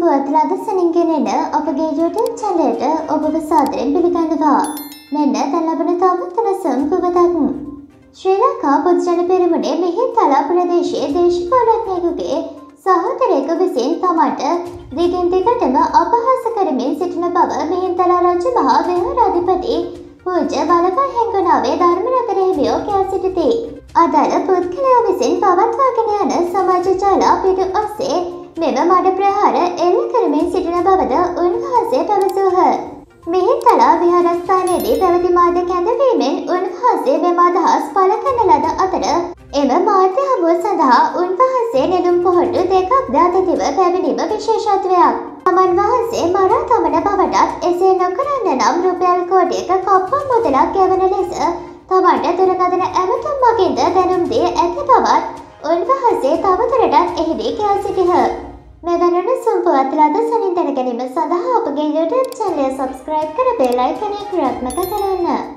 පුවත්ල අද සනින්ගෙනෙන අපගේ YouTube චැනලයට ඔබව සාදරයෙන් පිළිගන්නවා. මෙන්න දැන් ලබන තවත් උණුසුම් පුවතක්. ශ්‍රී ලංකා පොදුජන පෙරමුණේ මිහින්තලා ප්‍රදේශයේ දේශපාලඥයෙකුගේ සහෝදරයෙකු විසින් තමන්ට දිගින් දිගටම අපහාස කරමින් සිටින බව මිහින්තලා රජු මහා විහාරාධිපති පූජ්‍ය බලකා හැංගුණාවේ ධර්මරතන හිමියෝ කියා සිටිති. අදාළ පුද්ගලයා විසින් පවත්වාගෙන යන සමාජ ජාලා පිටු ඔස්සේ මෙම මඩ ප්‍රහාර එල්ල කරමින් සිටින බවද උන්වහන්සේ පැවසූහ. මිහින්තලා විහාරස්ථානයේදී පැවති මාධ්‍ය කැඳවීමෙන් උන්වහන්සේ මෙම අදහස් පළ කරන ලද අතර එම මාධ්‍ය හමුව සඳහා උන්වහන්සේ නෙළුම් පොහොට්ටු දෙකක්ද අතතිව පැමිණීම විශේෂත්වයක්. තමන් වහන්සේ මරා තමන බවටත් එසේ නොකරන්න නම් රුපියල් කෝටියක කප්පා මුදලක් යවන ලෙස තමන්ට දුරකථන ඇමතුම් මගින්ද දැනුම් දී ඇති බවත් උන්වහන්සේ තවදුරටත් එහිදී කියා සිටිහ. මෙවැනට සුම්පුවත් ලද සනින් දැන ගැනීම සඳහා අපගේ YouTube චැනලය සබස්ක්‍රයිබ් කර බෙල් අයිකනය ක්‍රියාත්මක කරන්න.